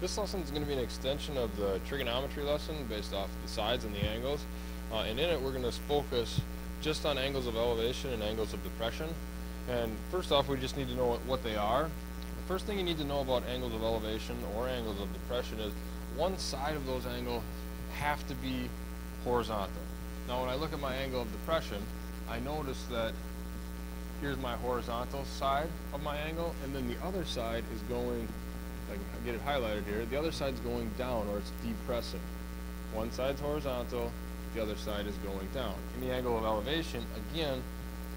This lesson is going to be an extension of the trigonometry lesson based off the sides and the angles. Uh, and in it we're going to focus just on angles of elevation and angles of depression. And first off we just need to know what, what they are. The first thing you need to know about angles of elevation or angles of depression is one side of those angles have to be horizontal. Now when I look at my angle of depression, I notice that here's my horizontal side of my angle, and then the other side is going, like I get it highlighted here, the other side's going down or it's depressing. One side's horizontal, the other side is going down. In the angle of elevation, again,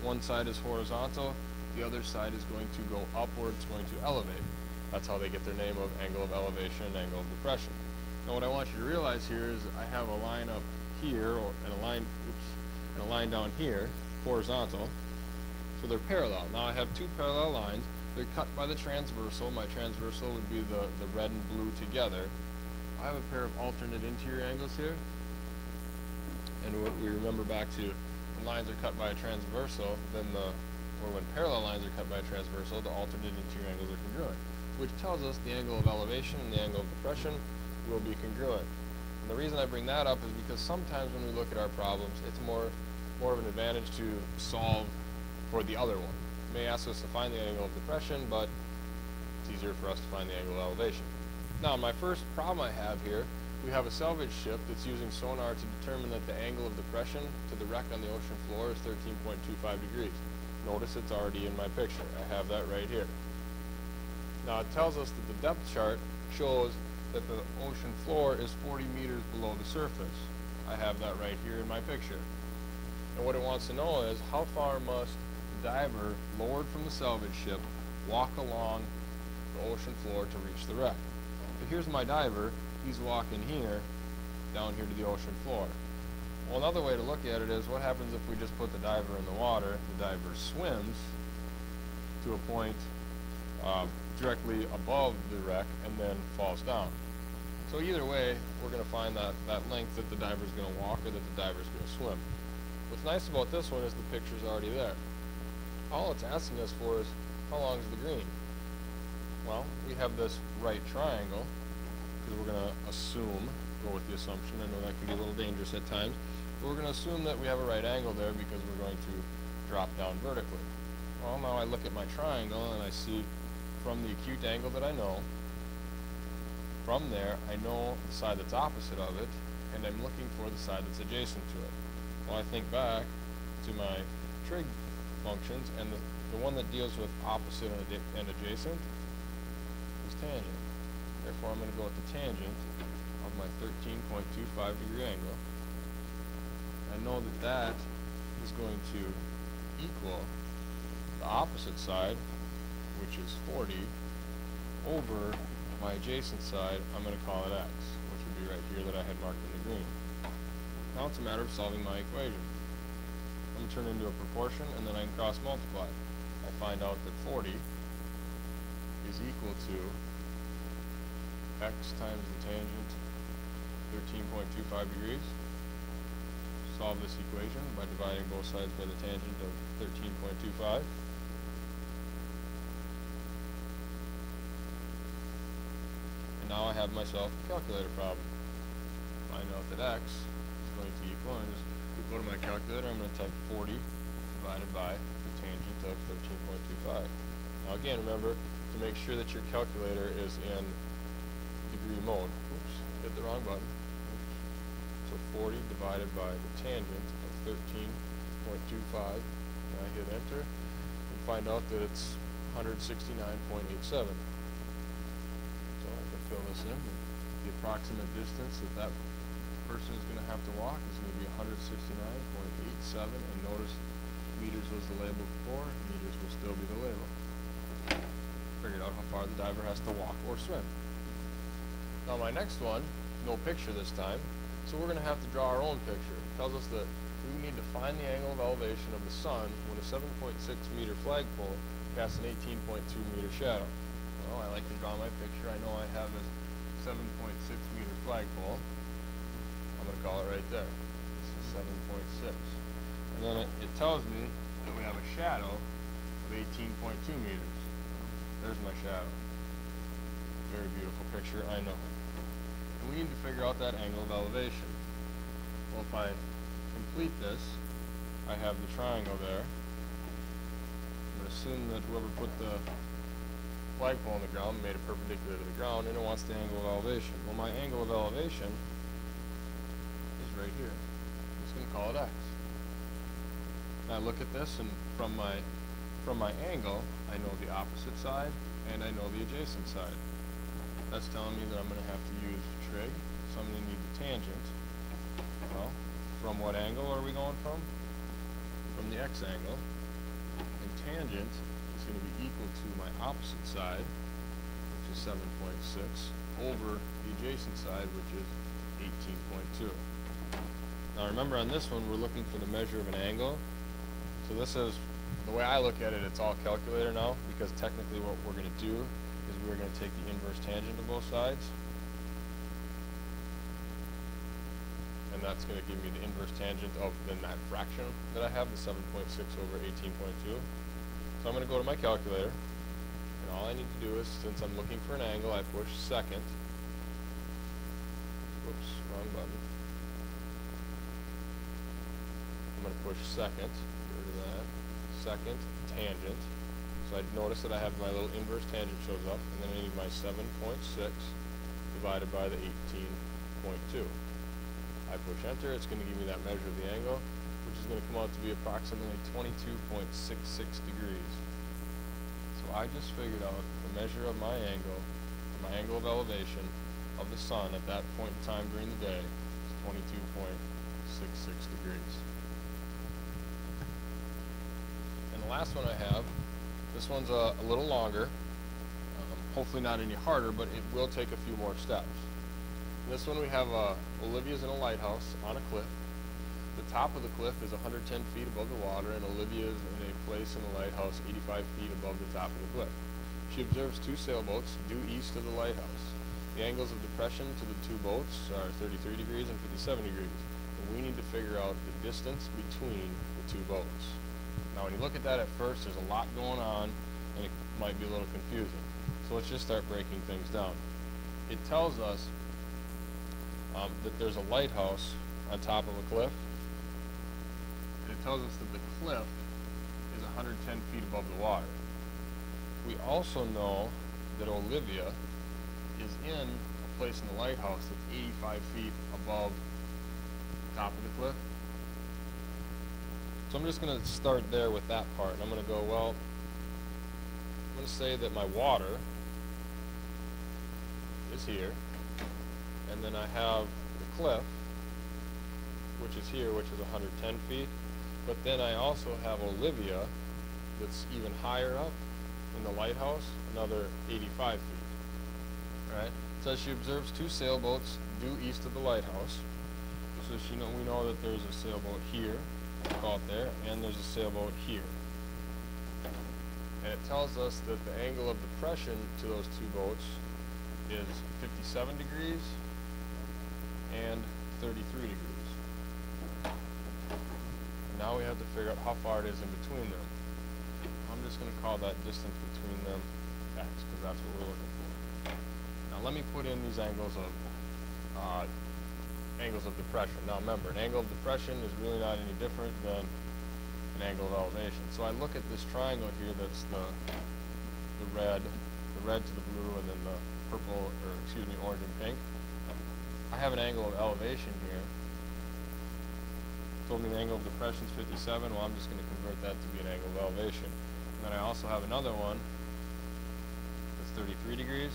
one side is horizontal, the other side is going to go upward, it's going to elevate. That's how they get their name of angle of elevation and angle of depression. Now what I want you to realize here is I have a line up here, or, and a line, oops, and a line down here, horizontal, so they're parallel. Now I have two parallel lines. They're cut by the transversal. My transversal would be the, the red and blue together. I have a pair of alternate interior angles here. And what we remember back to when lines are cut by a transversal, then the, or when parallel lines are cut by a transversal, the alternate interior angles are congruent, which tells us the angle of elevation and the angle of depression will be congruent. And the reason I bring that up is because sometimes when we look at our problems, it's more, more of an advantage to solve for the other one. May ask us to find the angle of depression, but it's easier for us to find the angle of elevation. Now, my first problem I have here, we have a salvage ship that's using sonar to determine that the angle of depression to the wreck on the ocean floor is 13.25 degrees. Notice it's already in my picture. I have that right here. Now, it tells us that the depth chart shows that the ocean floor is 40 meters below the surface. I have that right here in my picture. And what it wants to know is how far must diver lowered from the salvage ship walk along the ocean floor to reach the wreck. So here's my diver. He's walking here, down here to the ocean floor. Well, another way to look at it is what happens if we just put the diver in the water, the diver swims to a point uh, directly above the wreck and then falls down. So either way, we're going to find that, that length that the diver is going to walk or that the diver is going to swim. What's nice about this one is the picture's already there all it's asking us for is how long is the green? Well, we have this right triangle, because we're going to assume, go with the assumption, I know that can be a little dangerous at times, but we're going to assume that we have a right angle there because we're going to drop down vertically. Well, now I look at my triangle and I see from the acute angle that I know, from there I know the side that's opposite of it, and I'm looking for the side that's adjacent to it. Well, I think back to my trig functions, and the, the one that deals with opposite and, and adjacent is tangent. Therefore, I'm going to go with the tangent of my 13.25 degree angle. I know that that is going to equal the opposite side, which is 40, over my adjacent side, I'm going to call it x, which would be right here that I had marked in the green. Now it's a matter of solving my equation turn into a proportion, and then I can cross multiply. I find out that 40 is equal to x times the tangent 13.25 degrees. Solve this equation by dividing both sides by the tangent of 13.25. And now I have myself a calculator problem. Find out that x is going to equal, and just go to my calculator, I'm going to type 40 divided by the tangent of 13.25. Now again, remember to make sure that your calculator is in degree mode. Oops, hit the wrong button. So 40 divided by the tangent of 13.25. And I hit enter and find out that it's 169.87. So I can fill this in. The approximate distance that that person is going to have to walk is going to be 169.87 and notice meters was the label before, meters will still be the label. Figured out how far the diver has to walk or swim. Now my next one, no picture this time, so we're going to have to draw our own picture. It tells us that we need to find the angle of elevation of the sun when a 7.6 meter flagpole casts an 18.2 meter shadow. Well, I like to draw my picture. I know I have a 7.6 meter flagpole. Going to call it right there. This is 7.6. And then it, it tells me that we have a shadow of 18.2 meters. There's my shadow. Very beautiful. picture, I know. And we need to figure out that angle of elevation. Well, if I complete this, I have the triangle there. I'm assume that whoever put the flagpole on the ground made it perpendicular to the ground and it wants the angle of elevation. Well, my angle of elevation right here. I'm just going to call it x. Now I look at this and from my from my angle, I know the opposite side and I know the adjacent side. That's telling me that I'm going to have to use trig, so I'm going to need the tangent. Well, from what angle are we going from? From the x angle. And tangent is going to be equal to my opposite side, which is 7.6, over the adjacent side, which is 18.2. Now remember on this one, we're looking for the measure of an angle. So this is, the way I look at it, it's all calculator now, because technically what we're going to do is we're going to take the inverse tangent of both sides. And that's going to give me the inverse tangent of then that fraction that I have, the 7.6 over 18.2. So I'm going to go to my calculator, all I need to do is, since I'm looking for an angle, I push second. Whoops, wrong button. I'm going to push second, get rid of that, second tangent. So I notice that I have my little inverse tangent shows up, and then I need my 7.6 divided by the 18.2. I push enter, it's going to give me that measure of the angle, which is going to come out to be approximately 22.66 degrees. I just figured out the measure of my angle, my angle of elevation of the sun at that point in time during the day is 22.66 degrees. And the last one I have, this one's a, a little longer, um, hopefully not any harder, but it will take a few more steps. This one we have uh, Olivia's in a lighthouse on a cliff. The top of the cliff is 110 feet above the water, and Olivia's in a place in the lighthouse 85 feet above the top of the cliff. She observes two sailboats due east of the lighthouse. The angles of depression to the two boats are 33 degrees and 57 degrees. And we need to figure out the distance between the two boats. Now when you look at that at first, there's a lot going on, and it might be a little confusing. So let's just start breaking things down. It tells us um, that there's a lighthouse on top of a cliff. It tells us that the cliff 110 feet above the water. We also know that Olivia is in a place in the lighthouse that's 85 feet above the top of the cliff. So I'm just going to start there with that part. I'm going to go, well, I'm going to say that my water is here and then I have the cliff, which is here, which is 110 feet. But then I also have Olivia, that's even higher up in the lighthouse, another 85 feet. Right? It says she observes two sailboats due east of the lighthouse. So she know we know that there's a sailboat here, caught there, and there's a sailboat here. And it tells us that the angle of depression to those two boats is 57 degrees and 33 degrees. Now we have to figure out how far it is in between them. I'm just going to call that distance between them x, because that's what we're looking for. Now let me put in these angles of uh, angles of depression. Now remember, an angle of depression is really not any different than an angle of elevation. So I look at this triangle here that's the the red, the red to the blue, and then the purple, or excuse me, orange and pink. I have an angle of elevation here. Told me the angle of depression is 57. Well, I'm just going to convert that to be an angle of elevation. And then I also have another one that's 33 degrees.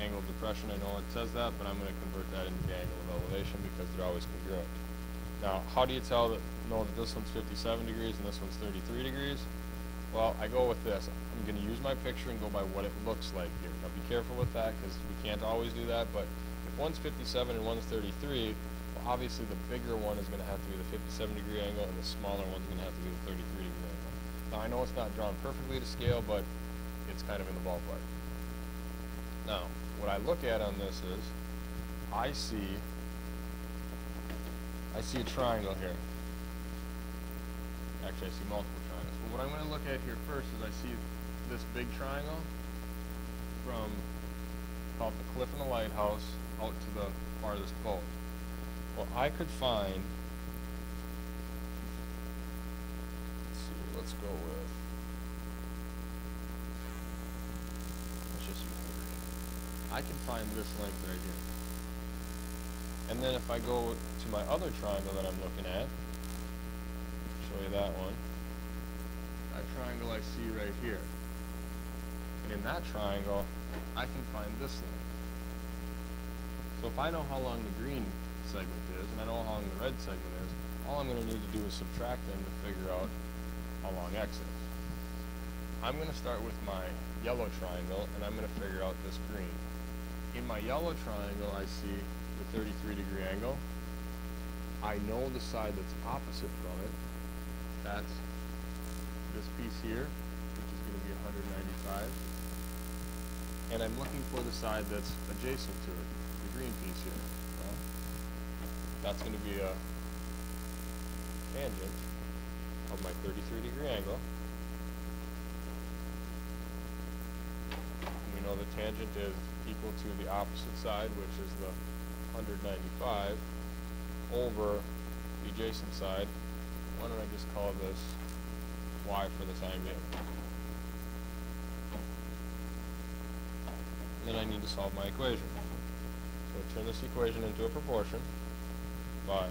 Angle of depression, I know it says that, but I'm going to convert that into the angle of elevation because they're always congruent. Now, how do you tell that, know that this one's 57 degrees and this one's 33 degrees? Well, I go with this. I'm going to use my picture and go by what it looks like here. Now be careful with that because we can't always do that, but if one's 57 and one's 33, well obviously the bigger one is going to have to be the 57 degree angle and the smaller one's going to have to be the 33 degree angle. Now I know it's not drawn perfectly to scale, but it's kind of in the ballpark. Now, what I look at on this is, I see, I see a triangle here. Actually, I see multiple triangles. But what I'm going to look at here first is I see this big triangle from about the cliff and the lighthouse out to the farthest boat. Well, I could find, let's see, let's go with, let's just use. I can find this length right here. And then if I go to my other triangle that I'm looking at, show you that one, that triangle I see right here. And in that triangle, I can find this length. So if I know how long the green segment is, and I know how long the red segment is, all I'm going to need to do is subtract them to figure out how long x is. I'm going to start with my yellow triangle, and I'm going to figure out this green. In my yellow triangle, I see the 33 degree angle. I know the side that's opposite from it. That's this piece here, which is going to be 195. And I'm looking for the side that's adjacent to it, the green piece that's going to be a tangent of my 33 degree angle. And we know the tangent is equal to the opposite side, which is the 195, over the adjacent side. Why don't I just call this y for the time being? then I need to solve my equation. So I turn this equation into a proportion by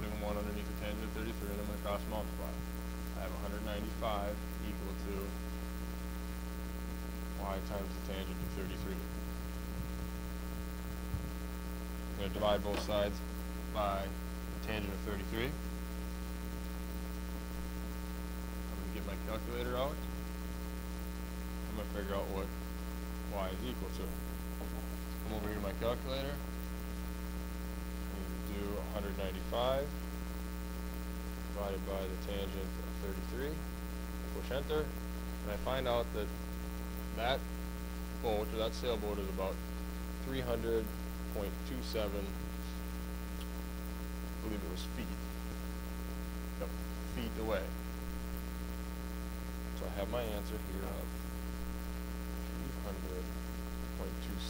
putting 1 underneath the tangent of 33 and I'm going to cross multiply. I have 195 equal to y times the tangent of 33. I'm going to divide both sides by the tangent of 33. I'm going to get my calculator out. I'm going to figure out what y is equal to. Come over here to my calculator. I'm going to do 195 divided by the tangent of 33. Push enter. And I find out that that boat, or that sailboat, is about 300.27, I believe it was feet. Feet away. So I have my answer here of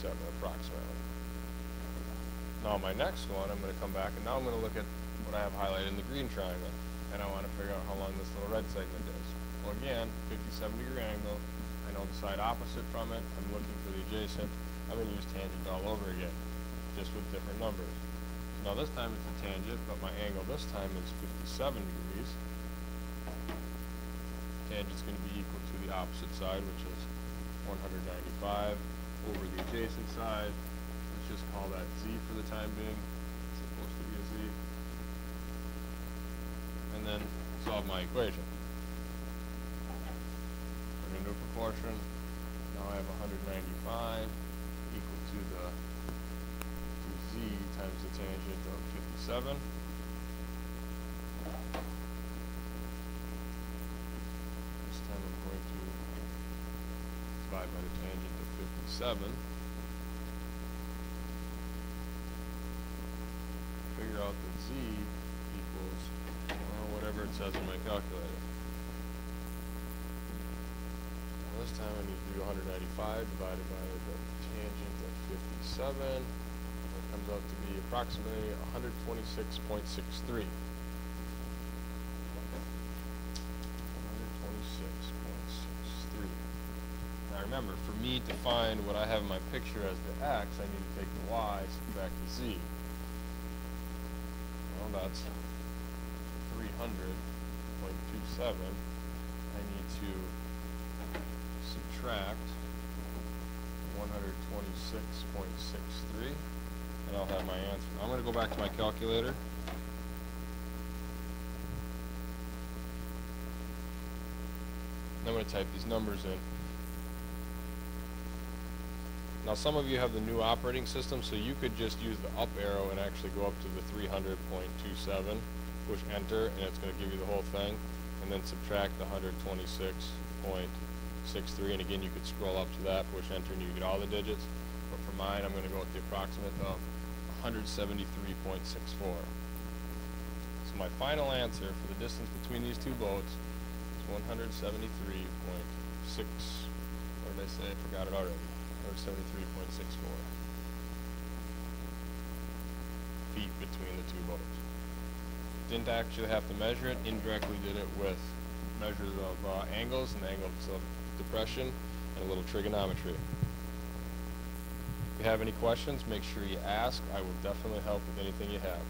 300.27 approximately. Now my next one, I'm going to come back and now I'm going to look at what I have highlighted in the green triangle. And I want to figure out how long this little red segment is. Well again, 57 degree angle. I know the side opposite from it. I'm looking for the adjacent. I'm going to use tangent all over again, just with different numbers. Now this time it's a tangent, but my angle this time is 57 degrees. Tangent's going to be equal to the opposite side, which is 195 over the adjacent side. Just call that z for the time being. It's supposed to be a z. And then solve my equation. Put a proportion. Now I have 195 equal to the to z times the tangent of 57. This time I'm going to divide by the tangent of 57. Figure out that z equals, well, whatever it says in my calculator. Now this time I need to do 195 divided by the tangent of 57. That comes out to be approximately 126.63. 126.63. Now remember, for me to find what I have in my picture as the x, I need to take the y, subtract the z. That's 300.27. I need to subtract 126.63, and I'll have my answer. I'm going to go back to my calculator. I'm going to type these numbers in. Now some of you have the new operating system, so you could just use the up arrow and actually go up to the 300.27, push enter, and it's going to give you the whole thing, and then subtract the 126.63, and again you could scroll up to that, push enter, and you get all the digits. But for mine, I'm going to go with the approximate of 173.64. So my final answer for the distance between these two boats is 173.6, what did I say? I forgot it already. Or 73.64 feet between the two boats. Didn't actually have to measure it, indirectly did it with measures of uh, angles and angles of depression and a little trigonometry. If you have any questions, make sure you ask. I will definitely help with anything you have.